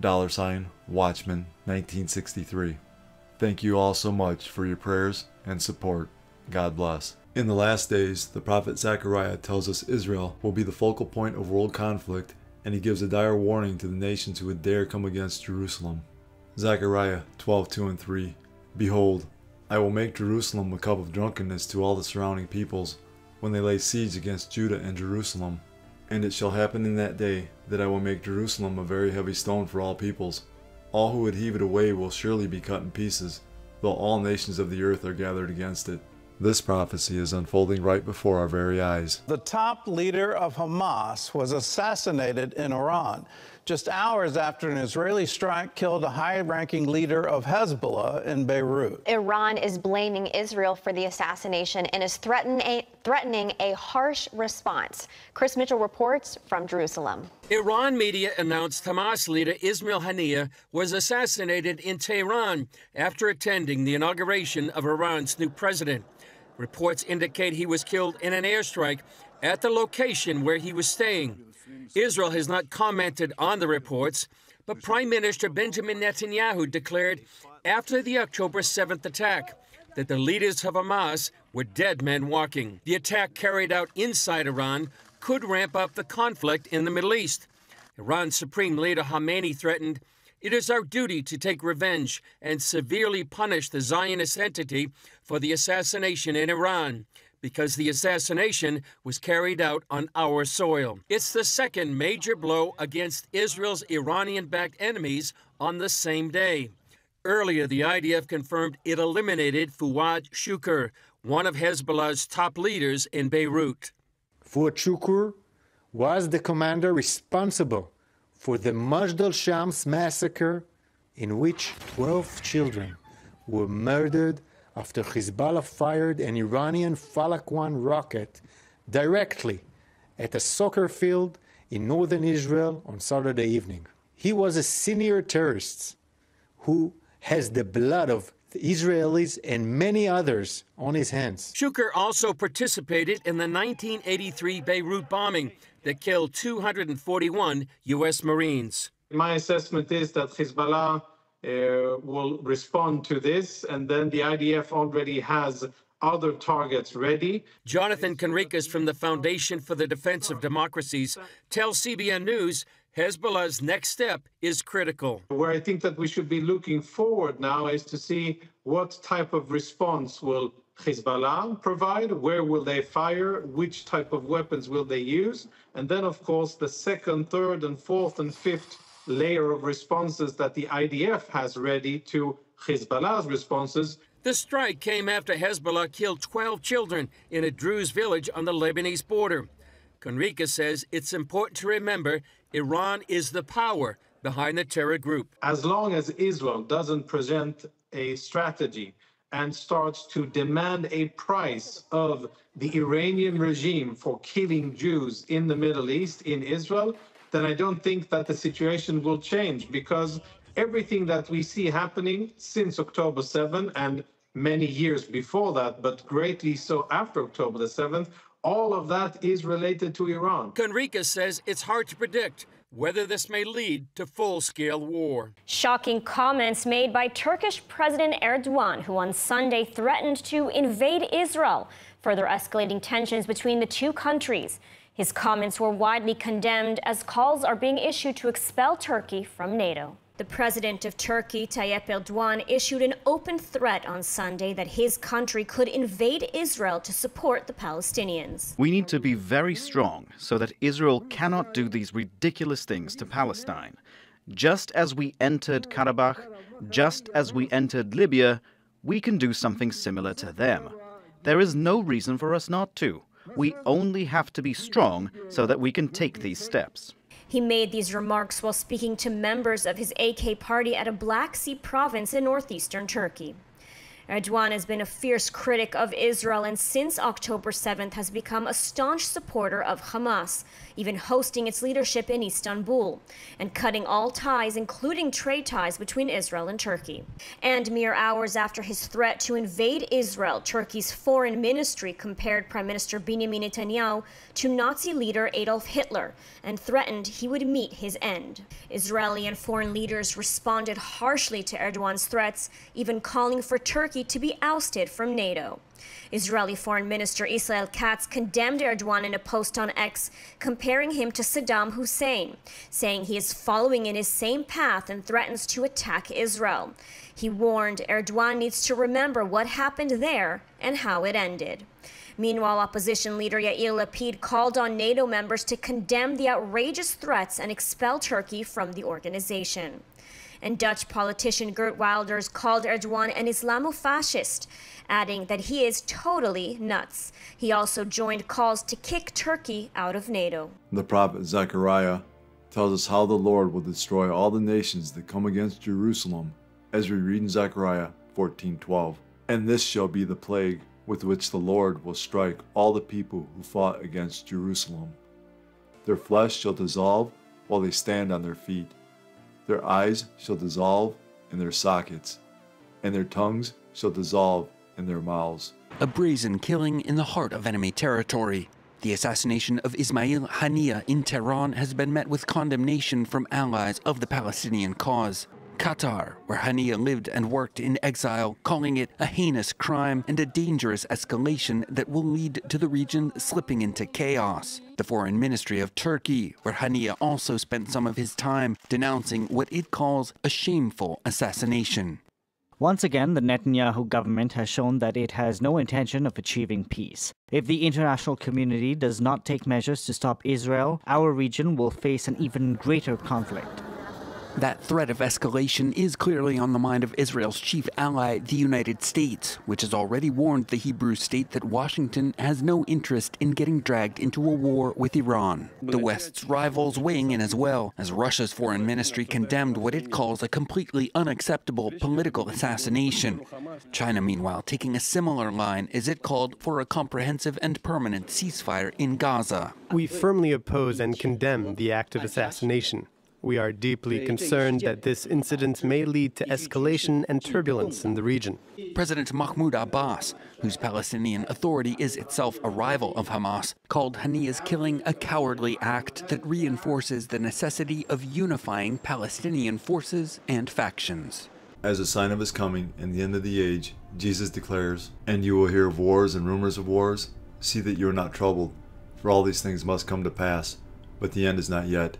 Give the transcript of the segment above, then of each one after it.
dollar sign Watchman 1963. Thank you all so much for your prayers and support. God bless. In the last days, the prophet Zechariah tells us Israel will be the focal point of world conflict, and he gives a dire warning to the nations who would dare come against Jerusalem. Zechariah 12 2 and 3 Behold, I will make Jerusalem a cup of drunkenness to all the surrounding peoples when they lay siege against Judah and Jerusalem. And it shall happen in that day that I will make Jerusalem a very heavy stone for all peoples. All who would heave it away will surely be cut in pieces, though all nations of the earth are gathered against it. This prophecy is unfolding right before our very eyes. The top leader of Hamas was assassinated in Iran just hours after an Israeli strike killed a high ranking leader of Hezbollah in Beirut. Iran is blaming Israel for the assassination and is threaten a, threatening a harsh response. Chris Mitchell reports from Jerusalem. Iran media announced Hamas leader Ismail Haniyeh was assassinated in Tehran after attending the inauguration of Iran's new president. Reports indicate he was killed in an airstrike at the location where he was staying. Israel has not commented on the reports, but Prime Minister Benjamin Netanyahu declared after the October 7th attack that the leaders of Hamas were dead men walking. The attack carried out inside Iran could ramp up the conflict in the Middle East. Iran's Supreme Leader Khamenei threatened it is our duty to take revenge and severely punish the Zionist entity for the assassination in Iran because the assassination was carried out on our soil. It's the second major blow against Israel's Iranian backed enemies on the same day. Earlier, the IDF confirmed it eliminated Fuad Shukr, one of Hezbollah's top leaders in Beirut. Fuad Shukr was the commander responsible for the Majd al-Shams massacre in which 12 children were murdered after Hezbollah fired an Iranian Falak 1 rocket directly at a soccer field in northern Israel on Saturday evening. He was a senior terrorist who has the blood of the Israelis and many others on his hands. Shukr also participated in the 1983 Beirut bombing that killed 241 U.S. Marines. My assessment is that Hezbollah uh, will respond to this, and then the IDF already has other targets ready. Jonathan Conricus from the Foundation for the Defense of Democracies tells CBN News Hezbollah's next step is critical. Where I think that we should be looking forward now is to see what type of response will Hezbollah provide, where will they fire, which type of weapons will they use, and then, of course, the second, third, and fourth, and fifth layer of responses that the IDF has ready to Hezbollah's responses. The strike came after Hezbollah killed 12 children in a Druze village on the Lebanese border. Conricus says it's important to remember Iran is the power behind the terror group. As long as Israel doesn't present a strategy and starts to demand a price of the Iranian regime for killing Jews in the Middle East, in Israel, then I don't think that the situation will change because everything that we see happening since October 7 and many years before that, but greatly so after October the 7th, all of that is related to Iran. Conricus says it's hard to predict whether this may lead to full scale war. Shocking comments made by Turkish President Erdogan, who on Sunday threatened to invade Israel, further escalating tensions between the two countries. His comments were widely condemned as calls are being issued to expel Turkey from NATO. The president of Turkey, Tayyip Erdogan, issued an open threat on Sunday that his country could invade Israel to support the Palestinians. We need to be very strong so that Israel cannot do these ridiculous things to Palestine. Just as we entered Karabakh, just as we entered Libya, we can do something similar to them. There is no reason for us not to. We only have to be strong so that we can take these steps. He made these remarks while speaking to members of his AK party at a Black Sea province in northeastern Turkey. Erdogan has been a fierce critic of Israel and since October 7th has become a staunch supporter of Hamas, even hosting its leadership in Istanbul and cutting all ties, including trade ties between Israel and Turkey. And mere hours after his threat to invade Israel, Turkey's foreign ministry compared Prime Minister Benjamin Netanyahu to Nazi leader Adolf Hitler and threatened he would meet his end. Israeli and foreign leaders responded harshly to Erdogan's threats, even calling for Turkey to be ousted from NATO. Israeli Foreign Minister Israel Katz condemned Erdogan in a post on X, comparing him to Saddam Hussein, saying he is following in his same path and threatens to attack Israel. He warned Erdogan needs to remember what happened there and how it ended. Meanwhile, opposition leader Yair Lapid called on NATO members to condemn the outrageous threats and expel Turkey from the organization. And Dutch politician Geert Wilders called Erdogan an Islamofascist, adding that he is totally nuts. He also joined calls to kick Turkey out of NATO. The prophet Zechariah tells us how the Lord will destroy all the nations that come against Jerusalem, as we read in Zechariah 14:12. And this shall be the plague with which the Lord will strike all the people who fought against Jerusalem. Their flesh shall dissolve while they stand on their feet. Their eyes shall dissolve in their sockets, and their tongues shall dissolve in their mouths. A brazen killing in the heart of enemy territory. The assassination of Ismail Haniyeh in Tehran has been met with condemnation from allies of the Palestinian cause. Qatar, where Haniyeh lived and worked in exile, calling it a heinous crime and a dangerous escalation that will lead to the region slipping into chaos. The Foreign Ministry of Turkey, where Haniyeh also spent some of his time, denouncing what it calls a shameful assassination. Once again, the Netanyahu government has shown that it has no intention of achieving peace. If the international community does not take measures to stop Israel, our region will face an even greater conflict. That threat of escalation is clearly on the mind of Israel's chief ally, the United States, which has already warned the Hebrew state that Washington has no interest in getting dragged into a war with Iran. The West's rivals weighing in as well, as Russia's foreign ministry condemned what it calls a completely unacceptable political assassination. China, meanwhile, taking a similar line as it called for a comprehensive and permanent ceasefire in Gaza. We firmly oppose and condemn the act of assassination. We are deeply concerned that this incident may lead to escalation and turbulence in the region. President Mahmoud Abbas, whose Palestinian Authority is itself a rival of Hamas, called Haniyeh's killing a cowardly act that reinforces the necessity of unifying Palestinian forces and factions. As a sign of his coming and the end of the age, Jesus declares, And you will hear of wars and rumors of wars. See that you are not troubled, for all these things must come to pass, but the end is not yet.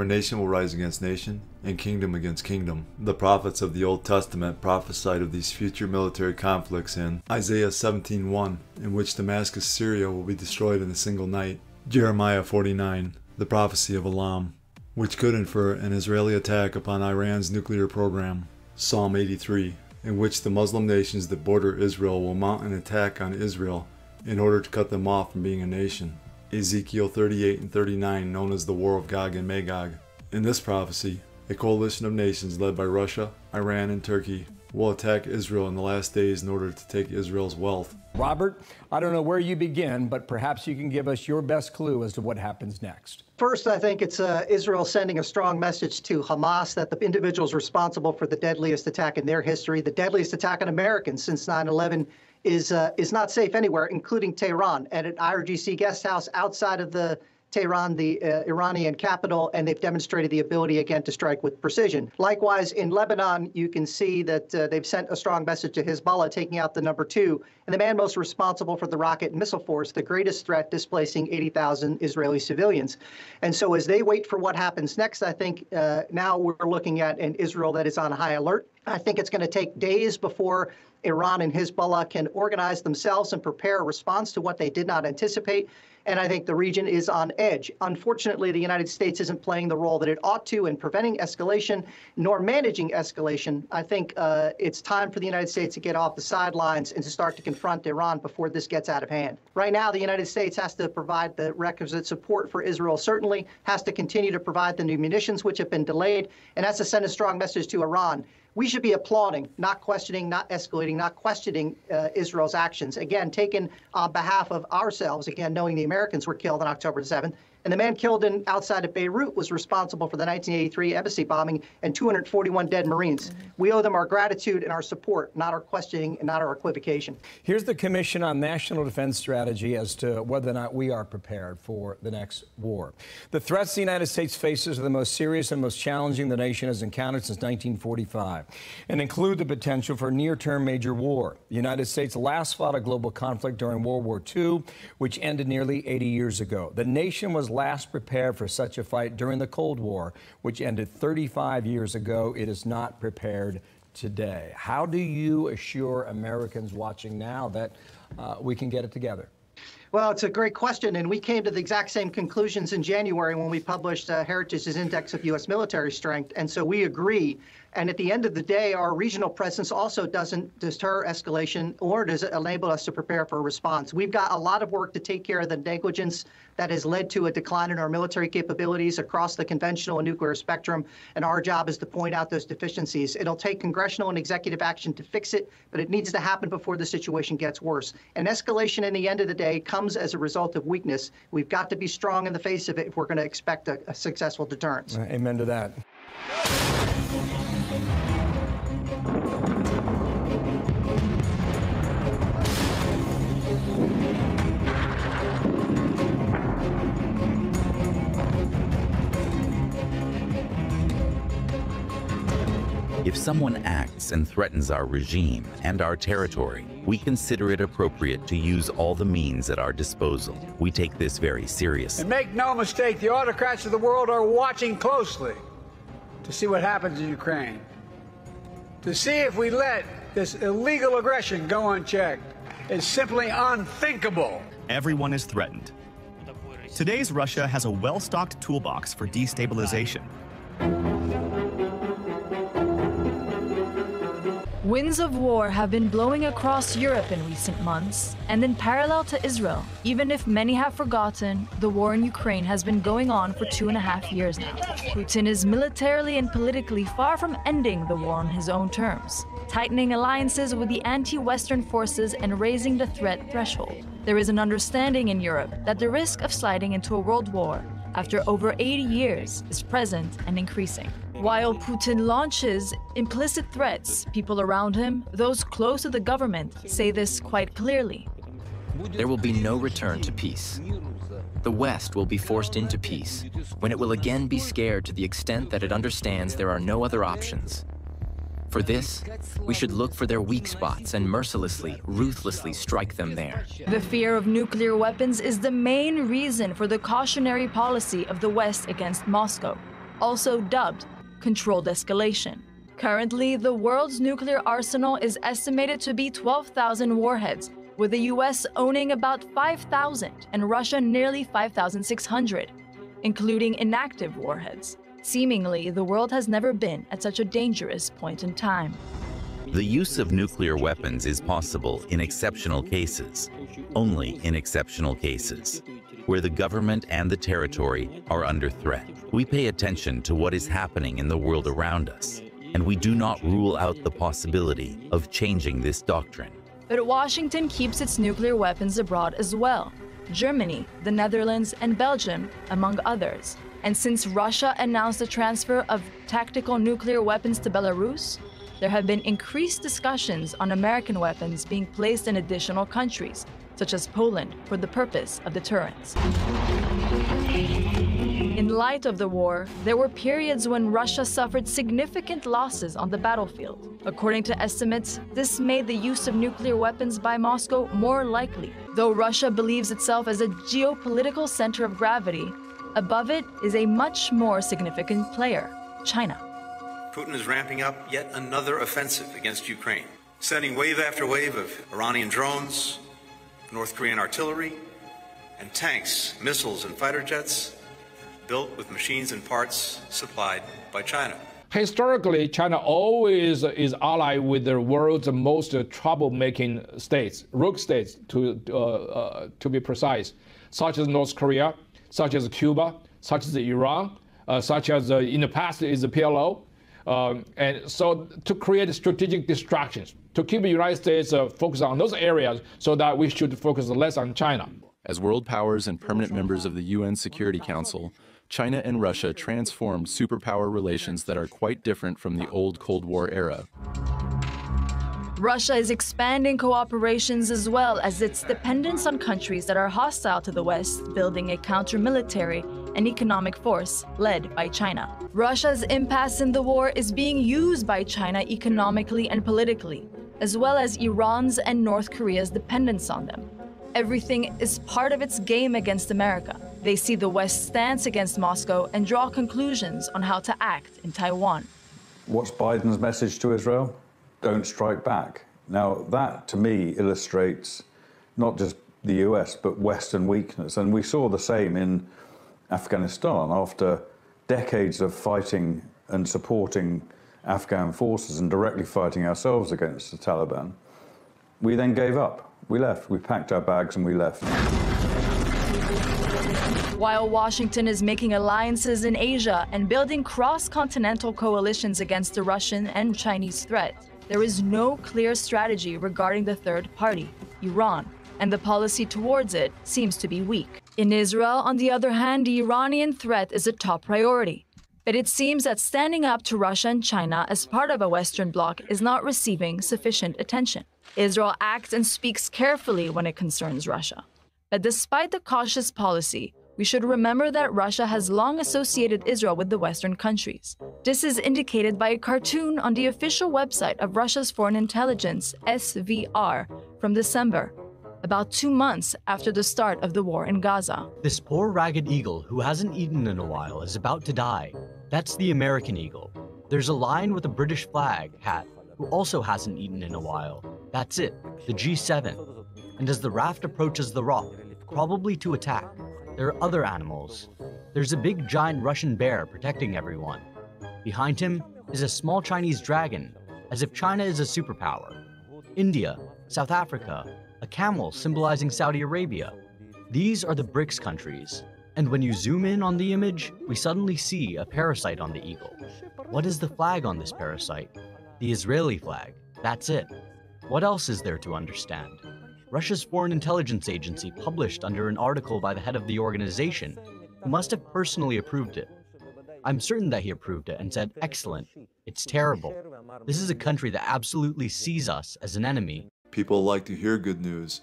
For nation will rise against nation, and kingdom against kingdom. The prophets of the Old Testament prophesied of these future military conflicts in Isaiah 17:1, in which Damascus, Syria will be destroyed in a single night. Jeremiah 49, the prophecy of Elam, which could infer an Israeli attack upon Iran's nuclear program. Psalm 83, in which the Muslim nations that border Israel will mount an attack on Israel in order to cut them off from being a nation. Ezekiel 38 and 39, known as the War of Gog and Magog. In this prophecy, a coalition of nations led by Russia, Iran, and Turkey will attack Israel in the last days in order to take Israel's wealth. Robert, I don't know where you begin, but perhaps you can give us your best clue as to what happens next. First, I think it's uh, Israel sending a strong message to Hamas that the individuals responsible for the deadliest attack in their history, the deadliest attack on Americans since 9 11, is uh, is not safe anywhere, including Tehran, at an IRGC guest house outside of the Tehran, the uh, Iranian capital, and they've demonstrated the ability again to strike with precision. Likewise, in Lebanon, you can see that uh, they've sent a strong message to Hezbollah, taking out the number two and the man most responsible for the rocket and missile force, the greatest threat, displacing 80,000 Israeli civilians. And so, as they wait for what happens next, I think uh, now we're looking at an Israel that is on high alert. I think it's going to take days before Iran and Hezbollah can organize themselves and prepare a response to what they did not anticipate. and I think the region is on edge. Unfortunately, the United States isn't playing the role that it ought to in preventing escalation nor managing escalation. I think uh, it's time for the United States to get off the sidelines and to start to confront Iran before this gets out of hand. Right now, the United States has to provide the requisite support for Israel, certainly has to continue to provide the new munitions which have been delayed, and has to send a strong message to Iran we should be applauding, not questioning, not escalating, not questioning uh, Israel's actions. Again, taken on behalf of ourselves, again, knowing the Americans were killed on October 7th, and the man killed in, outside of Beirut was responsible for the 1983 embassy bombing and 241 dead Marines. We owe them our gratitude and our support, not our questioning and not our equivocation. Here's the Commission on National Defense Strategy as to whether or not we are prepared for the next war. The threats the United States faces are the most serious and most challenging the nation has encountered since 1945 and include the potential for near-term major war. The United States last fought a global conflict during World War II, which ended nearly 80 years ago. The nation was last prepared for such a fight during the Cold War, which ended 35 years ago. It is not prepared today. How do you assure Americans watching now that uh, we can get it together? Well, it's a great question, and we came to the exact same conclusions in January when we published uh, Heritage's Index of U.S. Military Strength. And so we agree and at the end of the day, our regional presence also doesn't deter escalation or does it enable us to prepare for a response. We've got a lot of work to take care of the negligence that has led to a decline in our military capabilities across the conventional and nuclear spectrum. And our job is to point out those deficiencies. It'll take congressional and executive action to fix it, but it needs to happen before the situation gets worse. And escalation in the end of the day comes as a result of weakness. We've got to be strong in the face of it if we're going to expect a, a successful deterrence. Amen to that. If someone acts and threatens our regime and our territory, we consider it appropriate to use all the means at our disposal. We take this very seriously. And make no mistake, the autocrats of the world are watching closely to see what happens in Ukraine, to see if we let this illegal aggression go unchecked. is simply unthinkable. Everyone is threatened. Today's Russia has a well stocked toolbox for destabilization. Winds of war have been blowing across Europe in recent months, and in parallel to Israel, even if many have forgotten, the war in Ukraine has been going on for two and a half years now. Putin is militarily and politically far from ending the war on his own terms, tightening alliances with the anti Western forces and raising the threat threshold. There is an understanding in Europe that the risk of sliding into a world war after over 80 years is present and increasing. While Putin launches implicit threats, people around him, those close to the government, say this quite clearly. There will be no return to peace. The West will be forced into peace when it will again be scared to the extent that it understands there are no other options. For this, we should look for their weak spots and mercilessly, ruthlessly strike them there. The fear of nuclear weapons is the main reason for the cautionary policy of the West against Moscow, also dubbed controlled escalation. Currently, the world's nuclear arsenal is estimated to be 12,000 warheads, with the US owning about 5,000 and Russia nearly 5,600, including inactive warheads. Seemingly, the world has never been at such a dangerous point in time. The use of nuclear weapons is possible in exceptional cases, only in exceptional cases, where the government and the territory are under threat. We pay attention to what is happening in the world around us, and we do not rule out the possibility of changing this doctrine. But Washington keeps its nuclear weapons abroad as well. Germany, the Netherlands, and Belgium, among others. And since Russia announced the transfer of tactical nuclear weapons to Belarus, there have been increased discussions on American weapons being placed in additional countries, such as Poland, for the purpose of deterrence. In light of the war, there were periods when Russia suffered significant losses on the battlefield. According to estimates, this made the use of nuclear weapons by Moscow more likely. Though Russia believes itself as a geopolitical center of gravity, Above it is a much more significant player, China. Putin is ramping up yet another offensive against Ukraine, sending wave after wave of Iranian drones, North Korean artillery, and tanks, missiles, and fighter jets built with machines and parts supplied by China. Historically, China always is allied with the world's most troublemaking states, rogue states to, uh, uh, to be precise, such as North Korea, such as Cuba, such as Iran, uh, such as uh, in the past is the PLO. Um, and so to create strategic distractions, to keep the United States uh, focused on those areas so that we should focus less on China. As world powers and permanent members of the UN Security Council, China and Russia transformed superpower relations that are quite different from the old Cold War era. Russia is expanding cooperations as well as its dependence on countries that are hostile to the West, building a counter-military and economic force led by China. Russia's impasse in the war is being used by China economically and politically, as well as Iran's and North Korea's dependence on them. Everything is part of its game against America. They see the West's stance against Moscow and draw conclusions on how to act in Taiwan. What's Biden's message to Israel? Don't strike back. Now, that to me illustrates not just the US, but Western weakness. And we saw the same in Afghanistan after decades of fighting and supporting Afghan forces and directly fighting ourselves against the Taliban. We then gave up. We left. We packed our bags and we left. While Washington is making alliances in Asia and building cross continental coalitions against the Russian and Chinese threat, there is no clear strategy regarding the third party, Iran, and the policy towards it seems to be weak. In Israel, on the other hand, the Iranian threat is a top priority. But it seems that standing up to Russia and China as part of a Western bloc is not receiving sufficient attention. Israel acts and speaks carefully when it concerns Russia. But despite the cautious policy, we should remember that Russia has long associated Israel with the Western countries. This is indicated by a cartoon on the official website of Russia's Foreign Intelligence, SVR, from December, about two months after the start of the war in Gaza. This poor ragged eagle who hasn't eaten in a while is about to die. That's the American eagle. There's a lion with a British flag hat who also hasn't eaten in a while. That's it, the G7. And as the raft approaches the rock, probably to attack, there are other animals. There's a big giant Russian bear protecting everyone. Behind him is a small Chinese dragon, as if China is a superpower. India, South Africa, a camel symbolizing Saudi Arabia. These are the BRICS countries. And when you zoom in on the image, we suddenly see a parasite on the eagle. What is the flag on this parasite? The Israeli flag. That's it. What else is there to understand? Russia's Foreign Intelligence Agency published under an article by the head of the organization, who must have personally approved it. I'm certain that he approved it and said, excellent, it's terrible. This is a country that absolutely sees us as an enemy. People like to hear good news,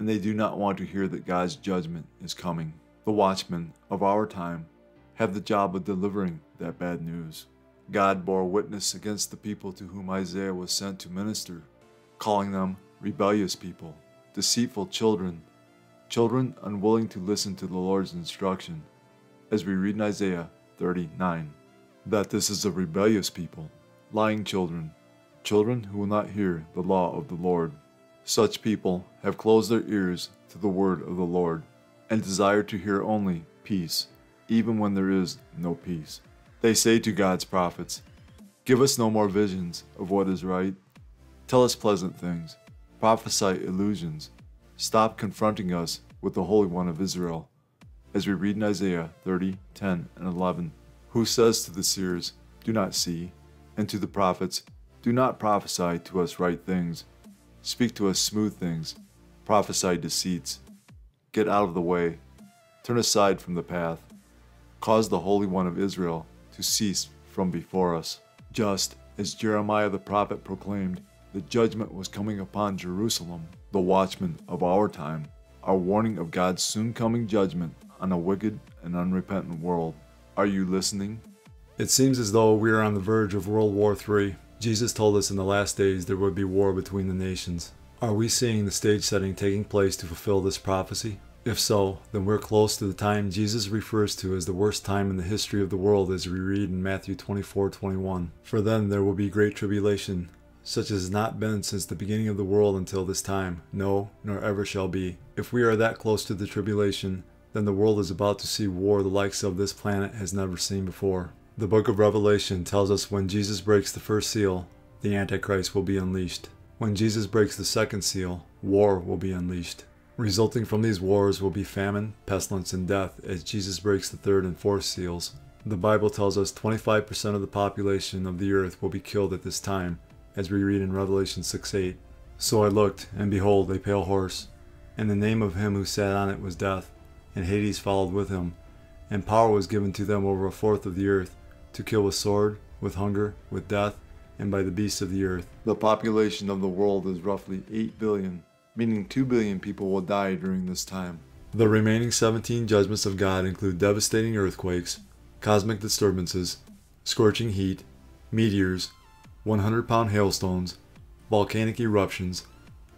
and they do not want to hear that God's judgment is coming. The watchmen of our time have the job of delivering that bad news. God bore witness against the people to whom Isaiah was sent to minister, calling them rebellious people deceitful children, children unwilling to listen to the Lord's instruction, as we read in Isaiah 39, that this is a rebellious people, lying children, children who will not hear the law of the Lord. Such people have closed their ears to the word of the Lord, and desire to hear only peace, even when there is no peace. They say to God's prophets, Give us no more visions of what is right. Tell us pleasant things prophesy illusions. Stop confronting us with the Holy One of Israel. As we read in Isaiah 30, 10, and 11, who says to the seers, Do not see, and to the prophets, Do not prophesy to us right things. Speak to us smooth things, prophesy deceits. Get out of the way, turn aside from the path, cause the Holy One of Israel to cease from before us. Just as Jeremiah the prophet proclaimed, the judgment was coming upon Jerusalem, the watchmen of our time, our warning of God's soon coming judgment on a wicked and unrepentant world. Are you listening? It seems as though we are on the verge of World War III. Jesus told us in the last days there would be war between the nations. Are we seeing the stage setting taking place to fulfill this prophecy? If so, then we're close to the time Jesus refers to as the worst time in the history of the world as we read in Matthew 24 21. For then there will be great tribulation, such as has not been since the beginning of the world until this time, no, nor ever shall be. If we are that close to the tribulation, then the world is about to see war the likes of this planet has never seen before. The book of Revelation tells us when Jesus breaks the first seal, the Antichrist will be unleashed. When Jesus breaks the second seal, war will be unleashed. Resulting from these wars will be famine, pestilence, and death as Jesus breaks the third and fourth seals. The Bible tells us 25% of the population of the earth will be killed at this time, as we read in Revelation 6 8. So I looked, and behold, a pale horse, and the name of him who sat on it was Death, and Hades followed with him. And power was given to them over a fourth of the earth, to kill with sword, with hunger, with death, and by the beasts of the earth. The population of the world is roughly 8 billion, meaning 2 billion people will die during this time. The remaining 17 judgments of God include devastating earthquakes, cosmic disturbances, scorching heat, meteors, 100 pound hailstones, volcanic eruptions,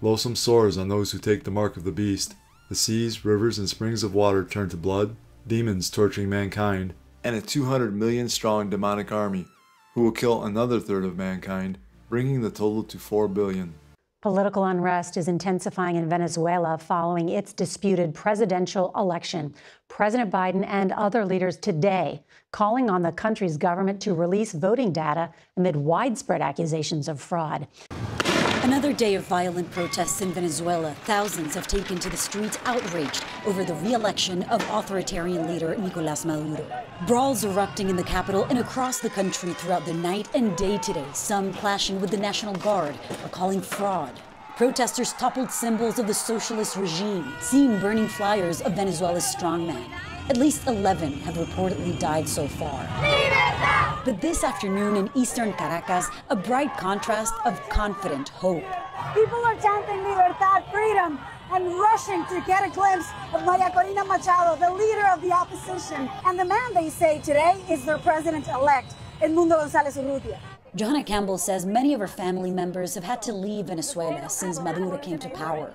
loathsome sores on those who take the mark of the beast, the seas, rivers, and springs of water turn to blood, demons torturing mankind, and a 200 million strong demonic army who will kill another third of mankind, bringing the total to 4 billion. Political unrest is intensifying in Venezuela following its disputed presidential election. President Biden and other leaders today calling on the country's government to release voting data amid widespread accusations of fraud. Another day of violent protests in Venezuela. Thousands have taken to the streets outraged over the re-election of authoritarian leader Nicolas Maduro. Brawls erupting in the capital and across the country throughout the night and day today, some clashing with the National Guard or calling fraud. Protesters toppled symbols of the socialist regime, seen burning flyers of Venezuela's strongman. At least 11 have reportedly died so far. But this afternoon in eastern Caracas, a bright contrast of confident hope. People are chanting libertad, freedom, and rushing to get a glimpse of Maria Corina Machado, the leader of the opposition. And the man they say today is their president-elect, Edmundo González Urrutia. Johanna Campbell says many of her family members have had to leave Venezuela since Maduro came to power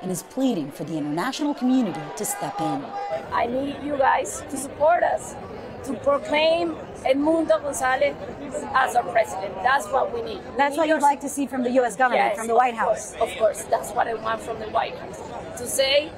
and is pleading for the international community to step in. I need you guys to support us, to proclaim Edmundo González as our president. That's what we need. That's what you'd like to see from the U.S. government, Yes, from the White House. Of course, that's what I want from the White House. To say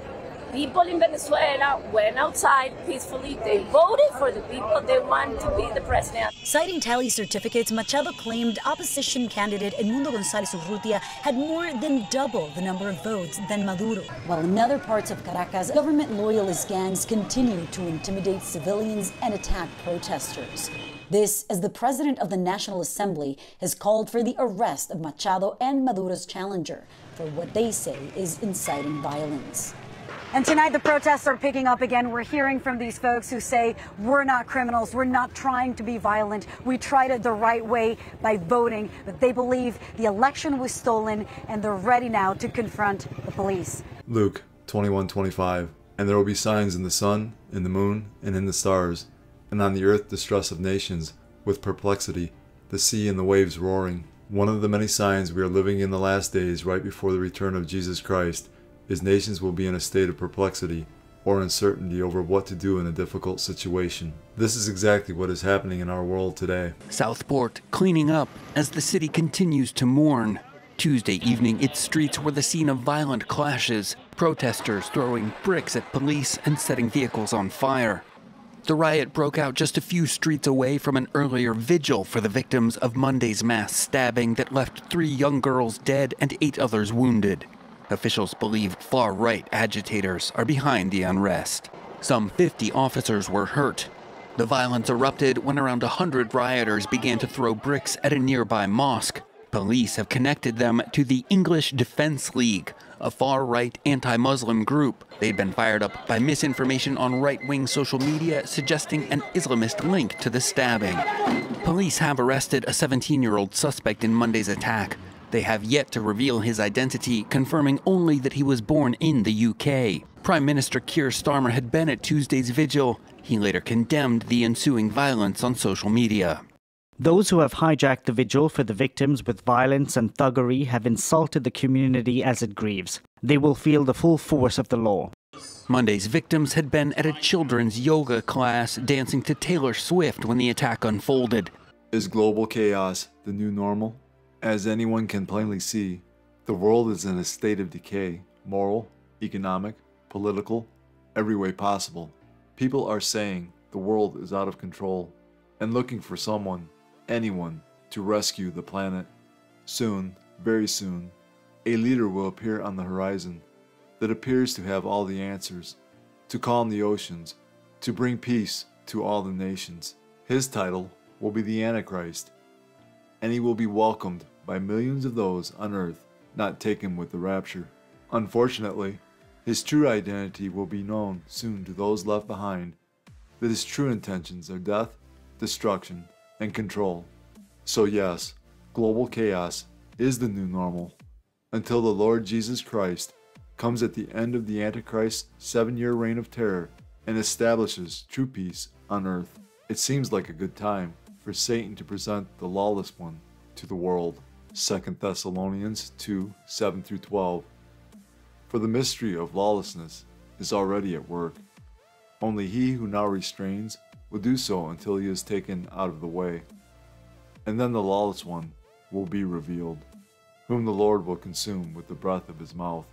people in Venezuela went outside peacefully. They voted for the people they want to be the president. Citing tally certificates, Machado claimed opposition candidate Edmundo González Urrutia had more than double the number of votes than Maduro. While in other parts of Caracas, government loyalist gangs continue to intimidate civilians and attack protesters. This as the president of the National Assembly has called for the arrest of Machado and Maduro's challenger for what they say is inciting violence. And tonight the protests are picking up again. We're hearing from these folks who say we're not criminals, we're not trying to be violent. We tried it the right way by voting, but they believe the election was stolen and they're ready now to confront the police. Luke 21:25 And there will be signs in the sun, in the moon, and in the stars, and on the earth distress of nations, with perplexity, the sea and the waves roaring. One of the many signs we are living in the last days right before the return of Jesus Christ is nations will be in a state of perplexity or uncertainty over what to do in a difficult situation. This is exactly what is happening in our world today. Southport cleaning up as the city continues to mourn. Tuesday evening, its streets were the scene of violent clashes, protesters throwing bricks at police and setting vehicles on fire. The riot broke out just a few streets away from an earlier vigil for the victims of Monday's mass stabbing that left three young girls dead and eight others wounded. Officials believe far right agitators are behind the unrest. Some 50 officers were hurt. The violence erupted when around 100 rioters began to throw bricks at a nearby mosque. Police have connected them to the English Defense League, a far right anti Muslim group. They'd been fired up by misinformation on right wing social media suggesting an Islamist link to the stabbing. Police have arrested a 17 year old suspect in Monday's attack. They have yet to reveal his identity, confirming only that he was born in the UK. Prime Minister Keir Starmer had been at Tuesday's vigil. He later condemned the ensuing violence on social media. Those who have hijacked the vigil for the victims with violence and thuggery have insulted the community as it grieves. They will feel the full force of the law. Monday's victims had been at a children's yoga class dancing to Taylor Swift when the attack unfolded. Is global chaos the new normal? As anyone can plainly see, the world is in a state of decay, moral, economic, political, every way possible. People are saying the world is out of control and looking for someone, anyone, to rescue the planet. Soon, very soon, a leader will appear on the horizon that appears to have all the answers, to calm the oceans, to bring peace to all the nations. His title will be the Antichrist, and he will be welcomed by millions of those on earth not taken with the rapture. Unfortunately, his true identity will be known soon to those left behind, that his true intentions are death, destruction, and control. So yes, global chaos is the new normal, until the Lord Jesus Christ comes at the end of the Antichrist's seven-year reign of terror and establishes true peace on earth. It seems like a good time for Satan to present the lawless one to the world. 2 Thessalonians 2 7 through 12. For the mystery of lawlessness is already at work. Only he who now restrains will do so until he is taken out of the way. And then the lawless one will be revealed, whom the Lord will consume with the breath of his mouth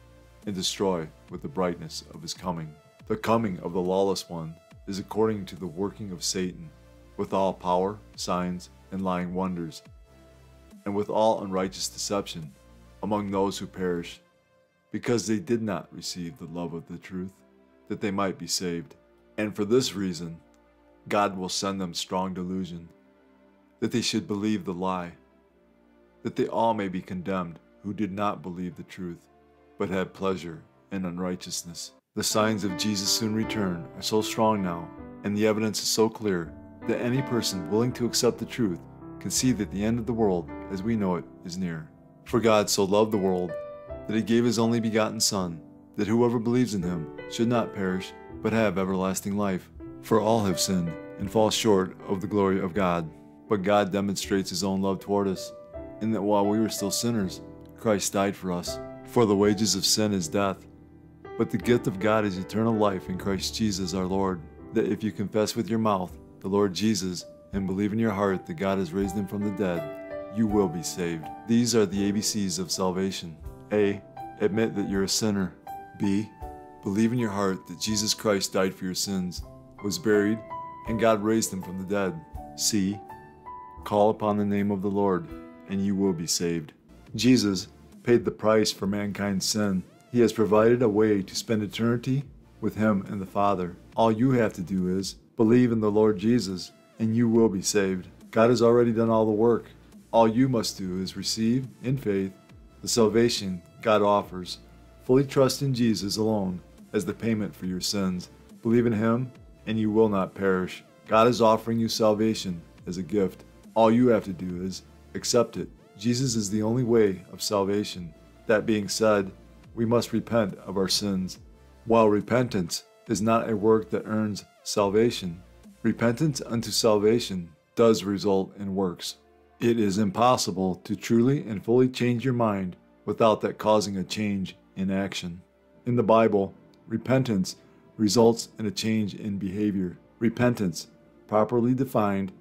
and destroy with the brightness of his coming. The coming of the lawless one is according to the working of Satan, with all power, signs, and lying wonders and with all unrighteous deception among those who perish, because they did not receive the love of the truth, that they might be saved. And for this reason, God will send them strong delusion, that they should believe the lie, that they all may be condemned who did not believe the truth, but had pleasure in unrighteousness. The signs of Jesus' soon return are so strong now, and the evidence is so clear, that any person willing to accept the truth can see that the end of the world as we know it is near. For God so loved the world that he gave his only begotten Son, that whoever believes in him should not perish, but have everlasting life. For all have sinned and fall short of the glory of God. But God demonstrates his own love toward us, in that while we were still sinners, Christ died for us. For the wages of sin is death, but the gift of God is eternal life in Christ Jesus our Lord. That if you confess with your mouth the Lord Jesus and believe in your heart that God has raised him from the dead, you will be saved. These are the ABCs of salvation. A. Admit that you're a sinner. B. Believe in your heart that Jesus Christ died for your sins, was buried, and God raised him from the dead. C. Call upon the name of the Lord, and you will be saved. Jesus paid the price for mankind's sin. He has provided a way to spend eternity with Him and the Father. All you have to do is believe in the Lord Jesus, and you will be saved. God has already done all the work. All you must do is receive, in faith, the salvation God offers. Fully trust in Jesus alone as the payment for your sins. Believe in Him, and you will not perish. God is offering you salvation as a gift. All you have to do is accept it. Jesus is the only way of salvation. That being said, we must repent of our sins. While repentance is not a work that earns salvation, repentance unto salvation does result in works. It is impossible to truly and fully change your mind without that causing a change in action. In the Bible, repentance results in a change in behavior. Repentance, properly defined,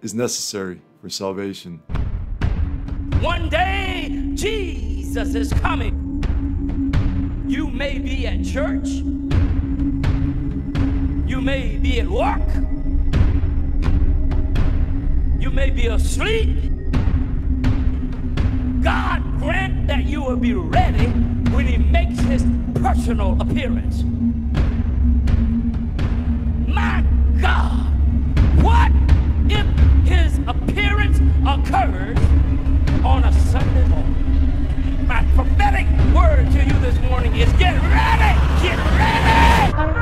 is necessary for salvation. One day, Jesus is coming. You may be at church. You may be at work. May be asleep. God grant that you will be ready when He makes His personal appearance. My God, what if His appearance occurs on a Sunday morning? My prophetic word to you this morning is get ready! Get ready!